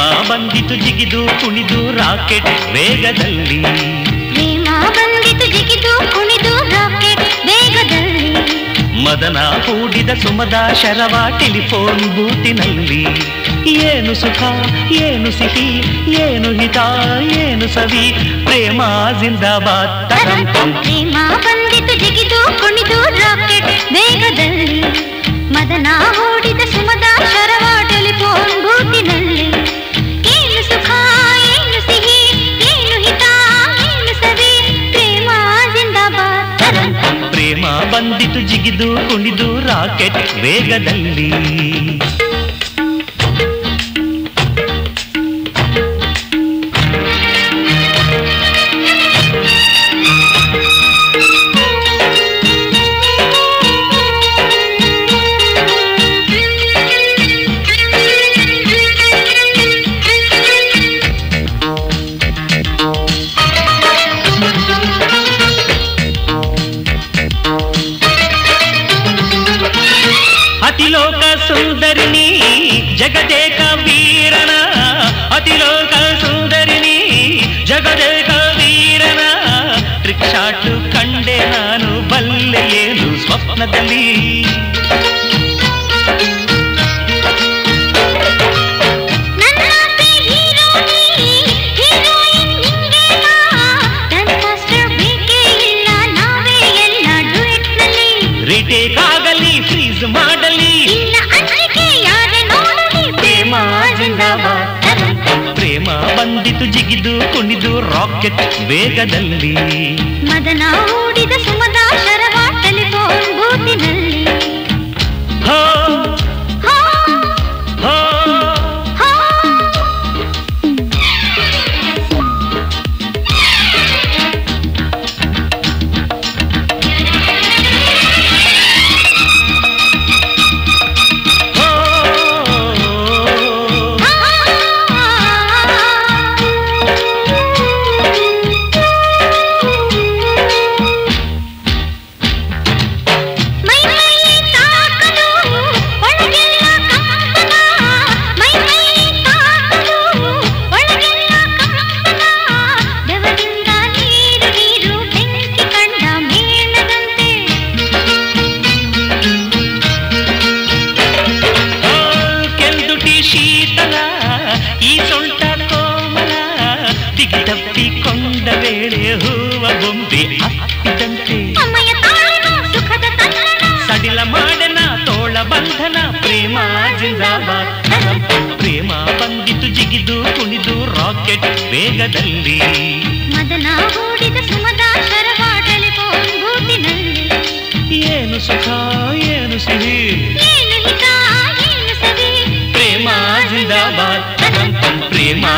ಪ್ರೇಮ ಬಂದಿತು ಜಿಗಿದು ಕುಣಿದು ರಾಕೆಟ್ ವೇಗದಲ್ಲಿ. ಪ್ರೇಮ ಬಂದಿತು ಜಿಗಿದು ಕುಣಿದು ರಾಕೆಟ್ ವೇಗದಲ್ಲಿ. ಮದನ ಕೂಡಿದ ಸುಮದ ಶರವ ಟೆಲಿಫೋನ್ ಬೂತಿನಲ್ಲಿ. ಏನು ಸುಖ ಏನು ಸಿಹಿ ಏನು ಹಿತ ಏನು ಸವಿ ಪ್ರೇಮ ಜಿಂದಾಬಾದ್. ಪ್ರೇಮ ಬಂದಿತು ಜಿಗಿದು ಕುಣಿದು ರಾಕೆಟ್ ವೇಗದಲ್ಲಿ ಸುಂದರಿನಿ ಜಗದೇಕ ವೀರನ ಅತಿಲೋಕ ಸುಂದರಿನಿ ಜಗದೇಕ ವೀರನ ಟ್ರಿಕ್ಷಾಟು ಕಂಡೆ ನಾನು ಬಲ್ಲೆ ಏನು ಸ್ವಪ್ನದಲ್ಲಿ ಬಂದಿತು ಜಿಗಿದು ಕುಣಿದು ರಾಕೆಟ್ ವೇಗದಲ್ಲಿ. ಮದನ ಓಡಿದ ಸುಮದ ದಿಗಿದಪ್ಪಿಕೊಂಡ ವೇಳೆ ಹೂವ ಬೊಂಬೆ ಅಪ್ಪಿದಂತೆ ಅಮ್ಮಯ್ಯ ತಾಳನ ಸುಖದ ತಲ್ಲಣ ಸಡಿಲ ಮಾಡನ ತೋಳ ಬಂಧನ ಪ್ರೇಮ ಜಿಂದಾಬಾದ್ ತರಂತಂ ಪ್ರೇಮ ಬಂದಿತು ಜಿಗಿದು ಕುಣಿದು ರಾಕೆಟ್ ವೇಗದಲ್ಲಿ ಮದನ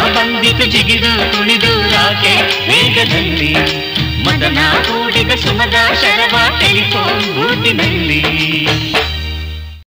ಬಂದಿತು ಜಿಗಿದು ಕುಣಿದು ರಾಕೆ. ವೇಗದಲ್ಲಿ ಮದನ ಕೂಡಿದ ಸುಮದ ಶರವ ಟೆಲಿಫೋನ್ ಬೂತಿನಲ್ಲಿ